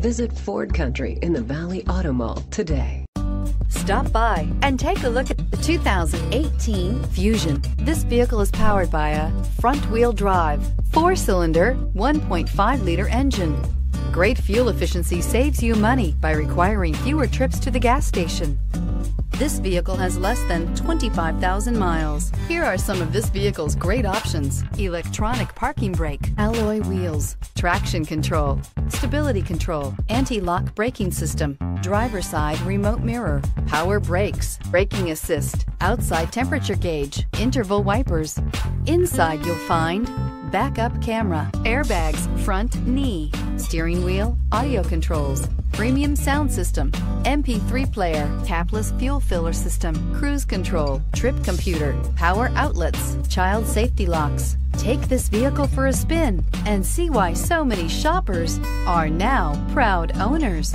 Visit Ford Country in the Valley Auto Mall today. Stop by and take a look at the 2018 Fusion. This vehicle is powered by a front-wheel drive, four-cylinder, 1.5-liter engine. Great fuel efficiency saves you money by requiring fewer trips to the gas station. This vehicle has less than 25,000 miles. Here are some of this vehicle's great options. Electronic parking brake, alloy wheels, traction control, stability control, anti-lock braking system, driver side remote mirror, power brakes, braking assist, outside temperature gauge, interval wipers. Inside you'll find backup camera, airbags, front knee, steering wheel, audio controls, premium sound system, MP3 player, capless fuel filler system, cruise control, trip computer, power outlets, child safety locks. Take this vehicle for a spin and see why so many shoppers are now proud owners.